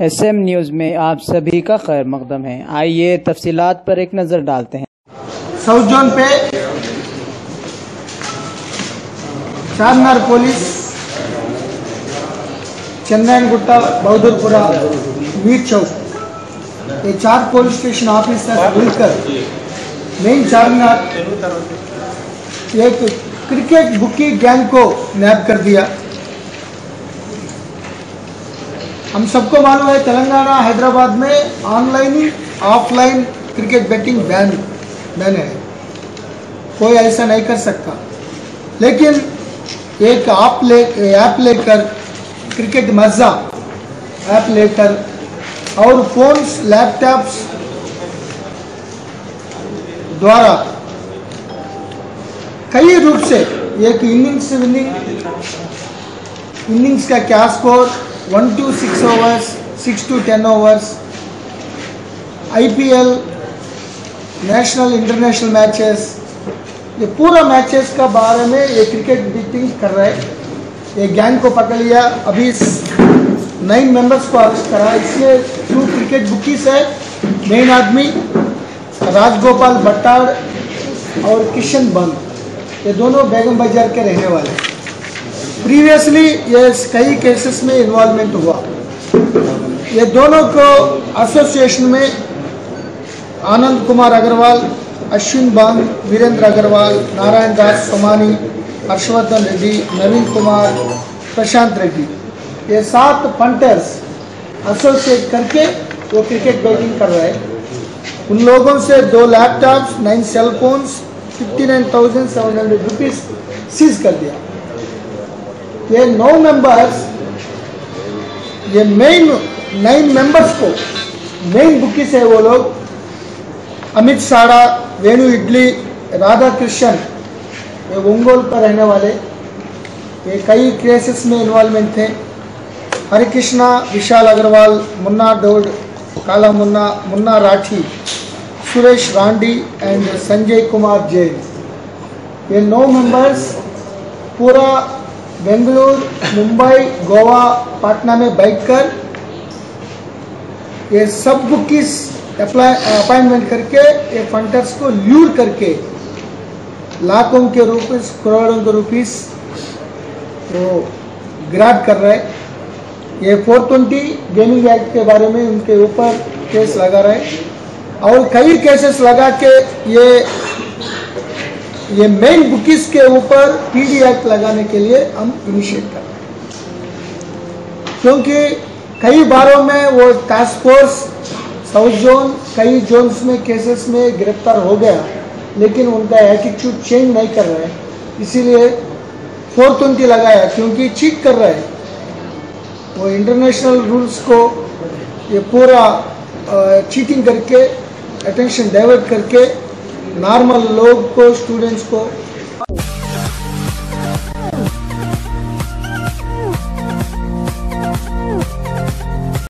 S M news में आप सभी का खैर मकदम है। आइए तफसीलात पर एक नज़र डालते हैं। साउथ जोन पे चारनार पुलिस चंदन गुट्टा बहादुरपुरा वीर चौक। ये चार पुलिस स्टेशन ऑफिसर मिलकर मेन चारनार एक क्रिकेट बुकी गैंग को नैप कर दिया। हम सबको मालूम है तेलंगाना, हैदराबाद में online offline cricket betting ban ban है। कोई ऐसा नहीं कर सकता। लेकिन एक आप ले ऐप लेकर क्रिकेट मज़ा ऐप लेकर और फोन्स लैपटॉप्स द्वारा कई रूप से एक इनिंग्स विनिंग इनिंग्स का क्या score one two six overs six two ten overs IPL national international matches ये पूरा मैचेस का बारे में ये क्रिकेट बीटिंग कर रहे हैं। ये गैंग को पकड़ लिया। अभी नाइन मेंबर्स को अरेस्ट करा। इसमें टू क्रिकेट बुकीज है मेन आदमी, राजगोपाल भट्टाड़ और किशन बंद। ये दोनों बेगम बाज़ार के रहने वाले हैं। प्रीवियसली ये कई केसेस में इन्वॉल्वमेंट हुआ। ये दोनों को एसोसिएशन में आनंद कुमार अग्रवाल, अश्विन बांग, वीरेंद्र अग्रवाल, नारायण दास सोमानी हर्षवर्धन रेड्डी, नवीन कुमार, प्रशांत रेड्डी। ये सात पंटर्स एसोसिएट करके वो क्रिकेट बैटिंग कर रहे हैं। उन लोगों से दो laptops nine cell phones fifty nine thousand seven hundred rupees seize कर दिया। ये नौ मेंबर्स ये मेन नाइन मेंबर्स को मेन बुकी से वो लोग, अमित साड़ा वेणु इडली राधा कृष्ण ये ओंगोल पर रहने वाले, ये कई केसेस में इन्वॉल्वमेंट थे, हरिकृष्णा, विशाल अग्रवाल, मुन्ना डोड, काला मुन्ना मुन्ना राठी, सुरेश रांडी एंड संजय कुमार जैन। ये नौ मेंबर्स पूरा बेंगलुरु, मुंबई, गोवा, पटना में बैठ कर। ये सब बुकीज अपॉइंटमेंट करके, ये फंडर्स को ल्यूर करके, लाखों के रुपीस करोड़ों के रुपीस वो ग्रैब कर रहे ये 420 गेमिंग एक्ट के बारे में उनके ऊपर केस लगा रहे और कई केसेस लगा के ये ये मेन बुकिस के ऊपर पीडी एक्ट लगाने के लिए हम इनिशिएट कर रहे हैं। क्योंकि कई बारों में वो टास्क फोर्स साउथ जोन कई जोन्स में केसेस में गिरफ़्तार हो गया, लेकिन उनका एटीट्यूड चेंज नहीं कर रहे इसीलिए फोर ट्वेंटी लगाया, क्योंकि चीट कर रहे हैं। वो इंटरनेशनल रूल्स को ये पूरा चीटिंग करके अटेंशन डाइवर्ट करके नॉर्मल लोग को स्टूडेंट्स को